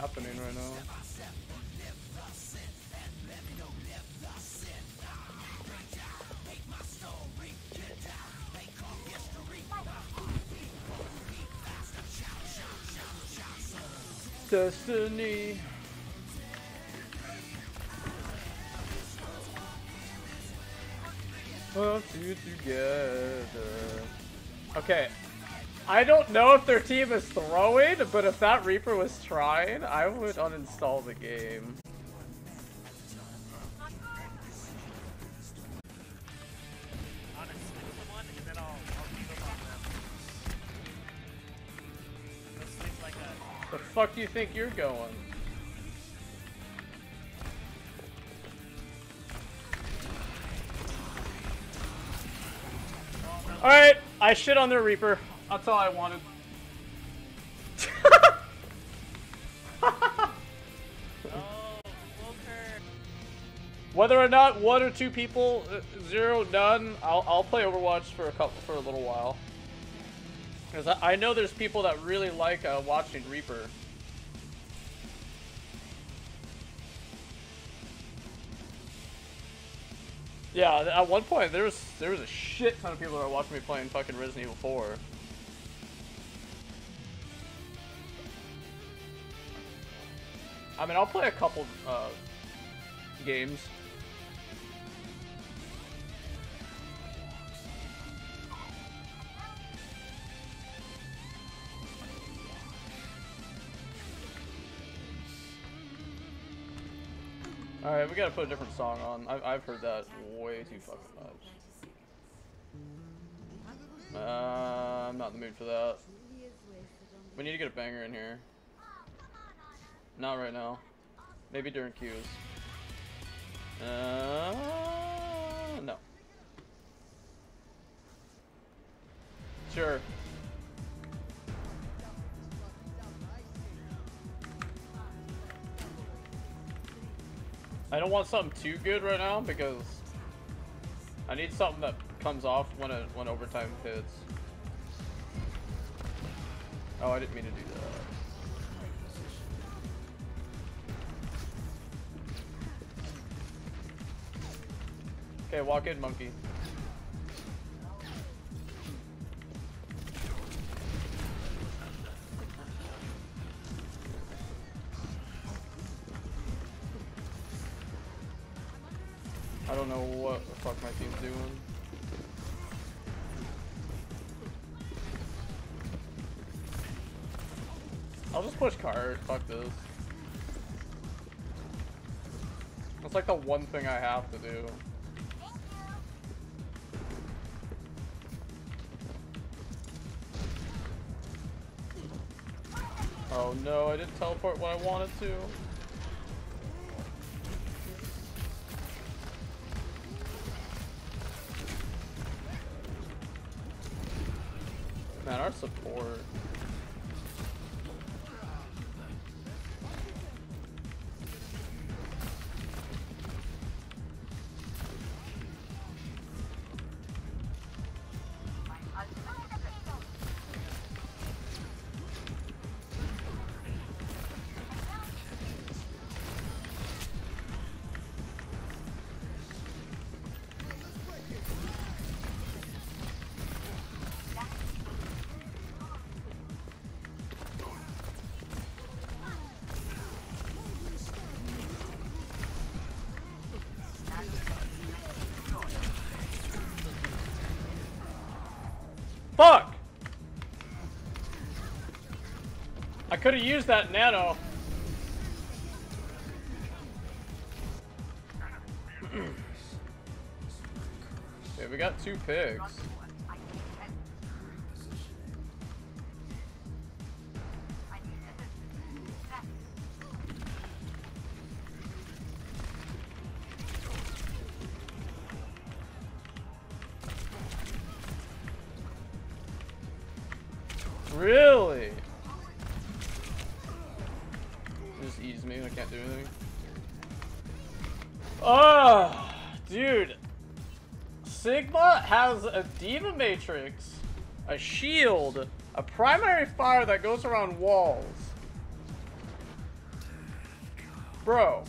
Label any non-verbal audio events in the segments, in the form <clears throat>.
Happening right now? Destiny. Us two together. Okay. I don't know if their team is throwing, but if that Reaper was trying, I would uninstall the game. The fuck do you think you're going? Alright, I shit on their Reaper. That's all I wanted. Whether or not one or two people, uh, zero, none, I'll, I'll play Overwatch for a couple for a little while. Because I, I know there's people that really like uh, watching Reaper. Yeah, at one point there was there was a shit ton of people that were watching me playing fucking Resident Evil 4. I mean, I'll play a couple uh, games. Alright, we gotta put a different song on. I've, I've heard that way too fucking much. Uh, I'm not in the mood for that. We need to get a banger in here. Not right now. Maybe during queues. Uh, no. Sure. I don't want something too good right now because I need something that comes off when when overtime hits. Oh, I didn't mean to do that. Okay, walk in, monkey. I don't know what the fuck my team's doing. I'll just push cart. Fuck this. That's like the one thing I have to do. Oh no, I didn't teleport when I wanted to. Man, our support. Fuck! I could have used that nano. <clears throat> okay, we got two pigs. Really? Just ease me, I can't do anything. Oh, dude. Sigma has a D.Va Matrix, a shield, a primary fire that goes around walls. Bro.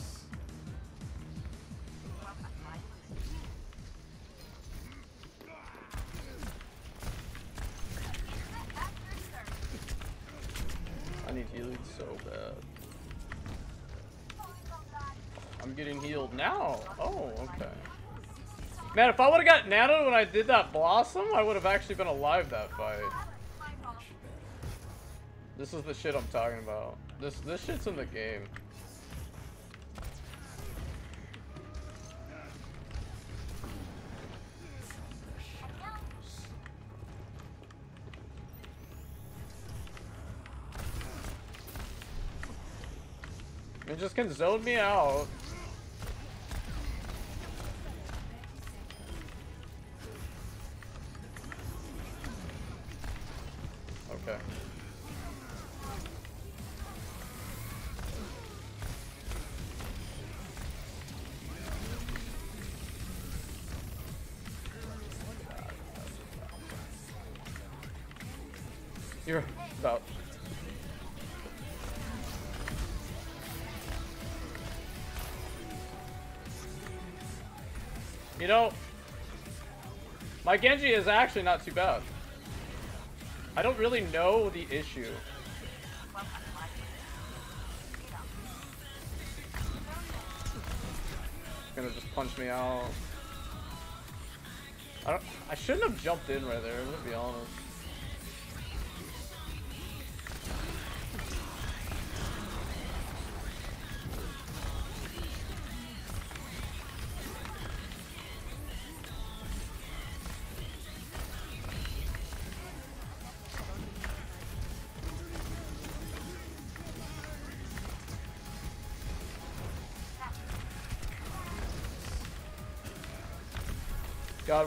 I'm getting healed now. Oh, okay. Man, if I would have got nanoed when I did that blossom, I would have actually been alive that fight. This is the shit I'm talking about. This this shit's in the game. It just can zone me out. Okay. You're about. You know, my Genji is actually not too bad. I don't really know the issue. Gonna just punch me out. I. I shouldn't have jumped in right there. I'm gonna be honest.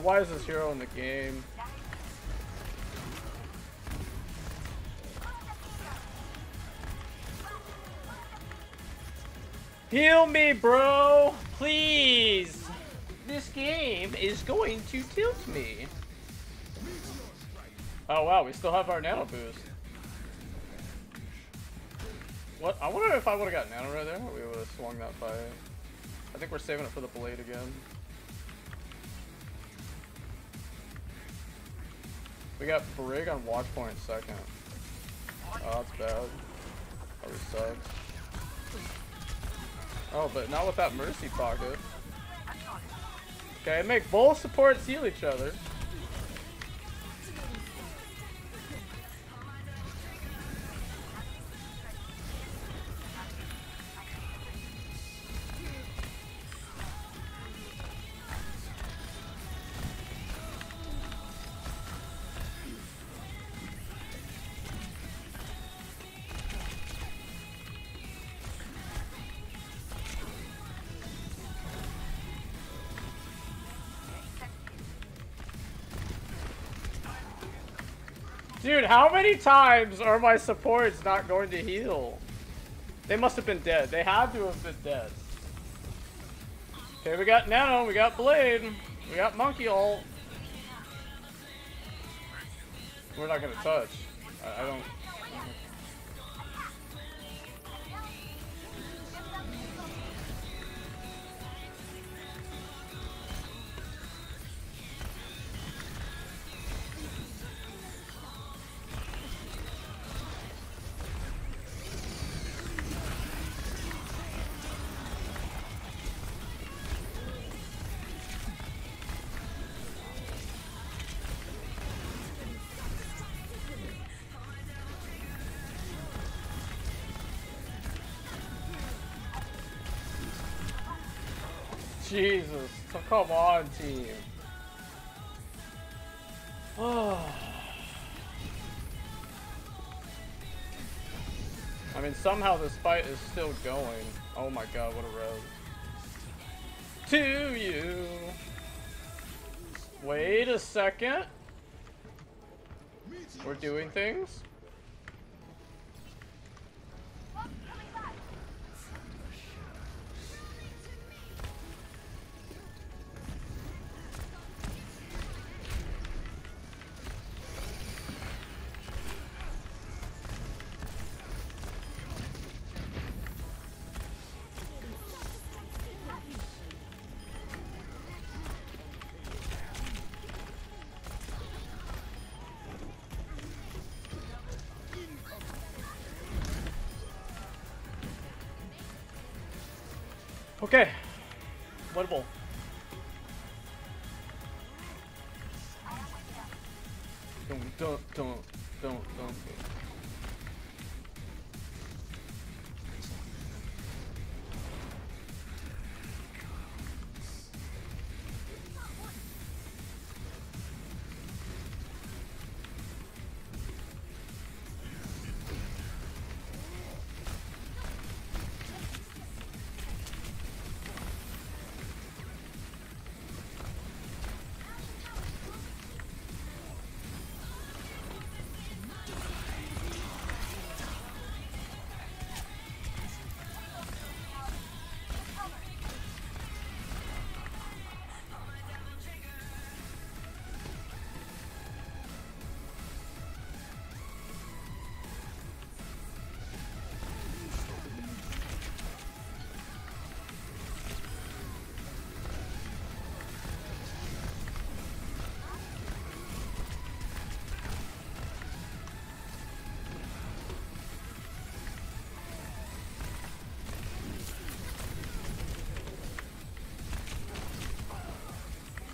Why is this hero in the game? Heal me, bro! Please! This game is going to tilt me. Oh wow, we still have our nano boost. What? I wonder if I would have got nano right there, we would have swung that fight. I think we're saving it for the blade again. We got Brig on watch point second. Oh, that's bad. Probably sucks. Oh, but not with that Mercy pocket. Okay, make both supports heal each other. Dude, how many times are my supports not going to heal? They must have been dead. They had to have been dead. Okay, we got Nano, we got Blade, we got Monkey ult. We're not gonna touch. I, I don't... Jesus, so come on, team. <sighs> I mean, somehow this fight is still going. Oh my god, what a road. To you. Wait a second. We're doing things. Okay. Winnable. Don't,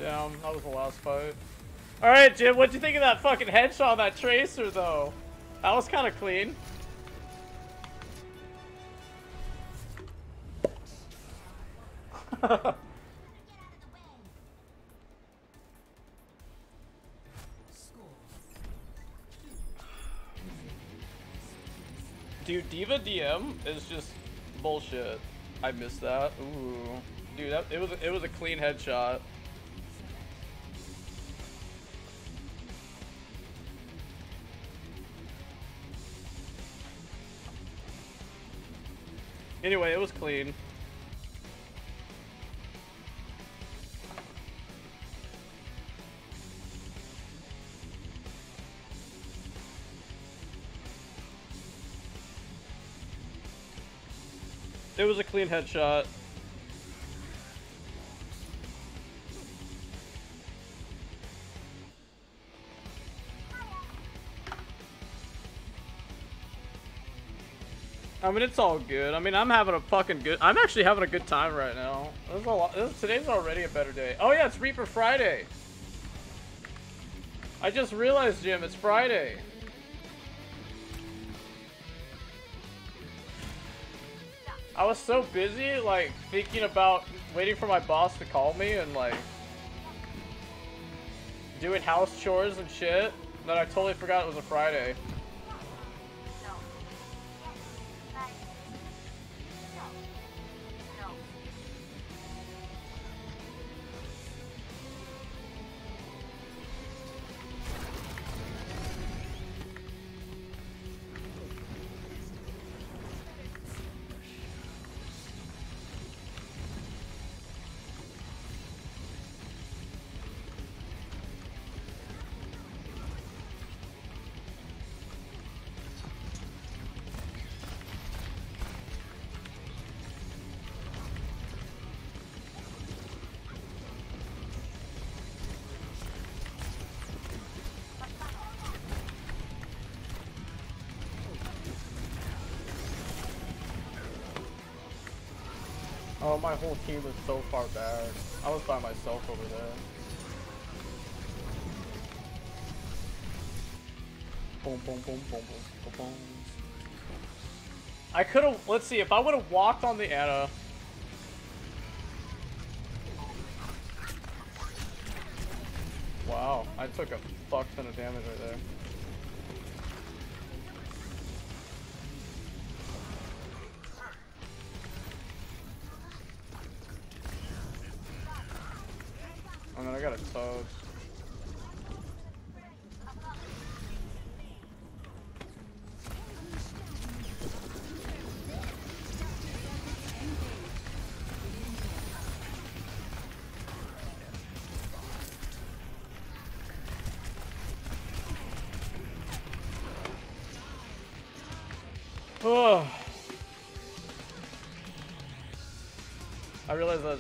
Damn, that was the last fight. Alright, Jim, what'd you think of that fucking headshot on that tracer, though? That was kind of clean. <laughs> Dude, D.Va DM is just bullshit. I missed that. Ooh. Dude, that, it was it was a clean headshot. Anyway, it was clean. It was a clean headshot. I mean, it's all good. I mean, I'm having a fucking good. I'm actually having a good time right now. This is a lot, this, today's already a better day. Oh yeah, it's Reaper Friday. I just realized, Jim, it's Friday. I was so busy, like, thinking about waiting for my boss to call me and, like, doing house chores and shit, that I totally forgot it was a Friday. Oh, my whole team is so far back. I was by myself over there. Boom, boom, boom, boom, boom, boom. I could have, let's see, if I would have walked on the Ana. Wow, I took a fuck ton of damage right there. Oh. I realize that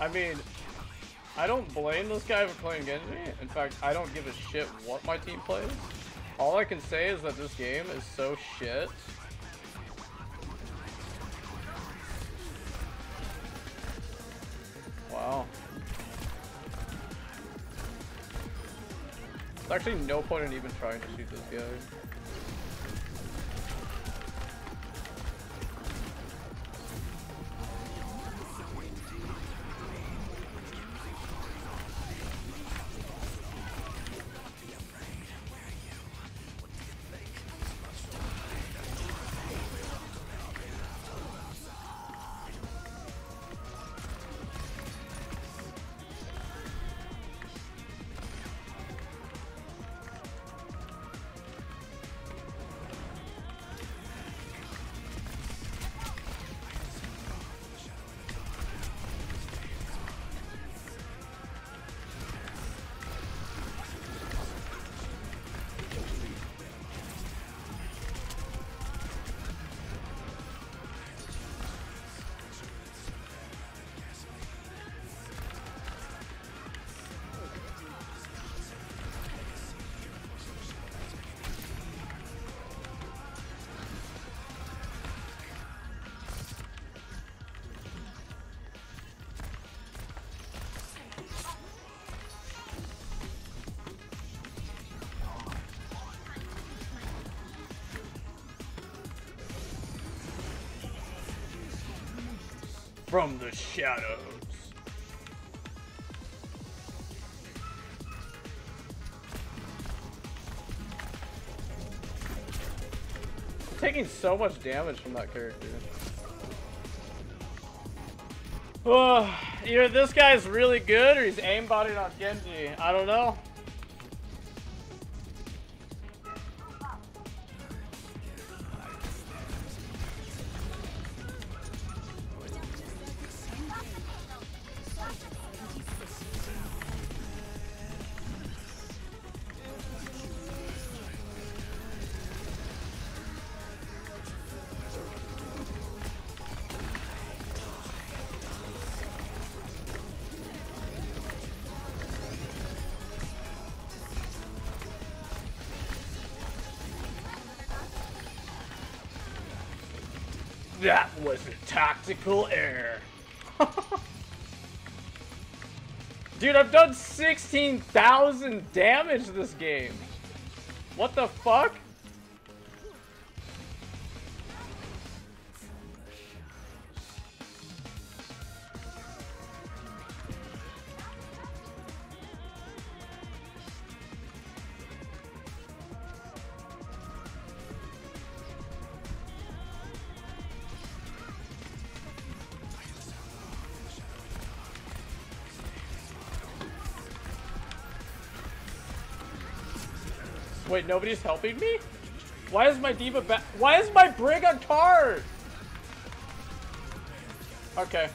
I mean, I don't blame this guy for playing Genji. In fact, I don't give a shit what my team plays. All I can say is that this game is so shit. Actually no point in even trying to shoot this guy. From the shadows. I'm taking so much damage from that character. Oh, <sighs> either this guy's really good or he's aimbotting on Genji. I don't know. That was a tactical error. <laughs> Dude, I've done 16,000 damage this game. What the fuck? Wait, nobody's helping me? Why is my D.Va back? Why is my brig on cart? Okay.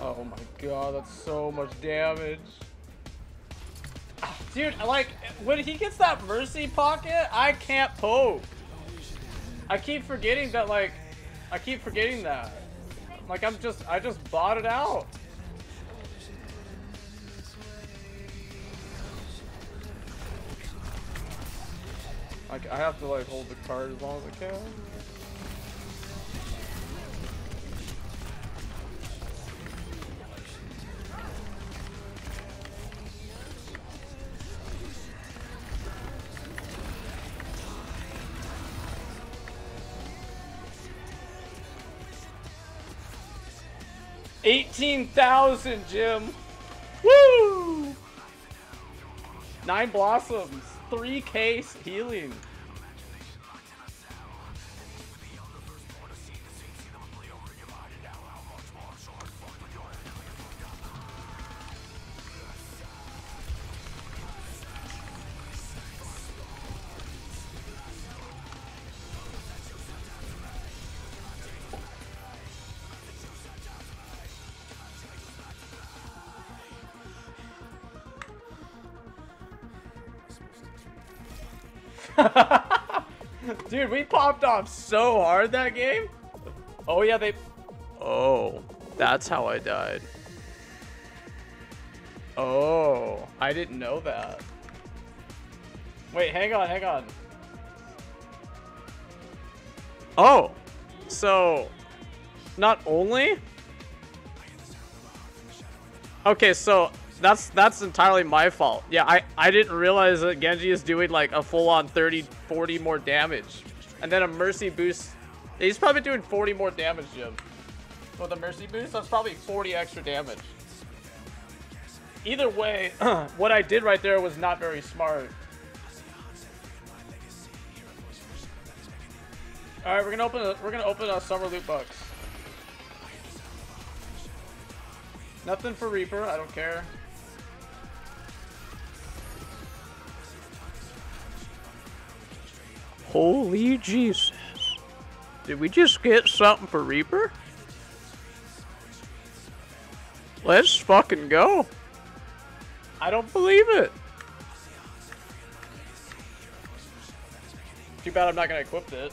Oh my god, that's so much damage. Dude, like, when he gets that mercy pocket, I can't poke. I keep forgetting that, like, I keep forgetting that. Like, I'm just, I just bought it out. Like, I have to, like, hold the cart as long as I can. Eighteen thousand, Jim. Woo! Nine blossoms, three case healing. <laughs> Dude, we popped off so hard that game. Oh yeah, they. Oh, that's how I died. Oh, I didn't know that. Wait, hang on, hang on. Oh, so not only. Okay, so that's that's entirely my fault. Yeah, I I didn't realize that Genji is doing like a full-on 30, 40 more damage, and then a mercy boost. He's probably doing 40 more damage, Jim. With a mercy boost, that's probably 40 extra damage. Either way, <clears throat> what I did right there was not very smart. All right, we're gonna open. A, we're gonna open a summer loot box. Nothing for Reaper. I don't care. Holy Jesus! Did we just get something for Reaper? Let's fucking go. I don't believe it. Too bad I'm not gonna equip it.